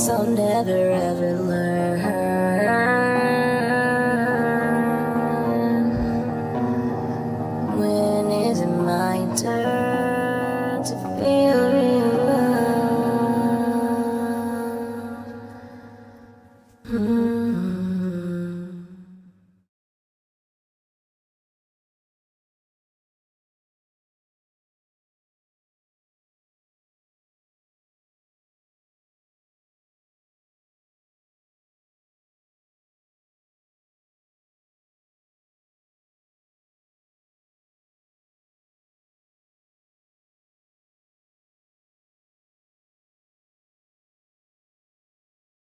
guess I'll never ever learn. When is it my turn?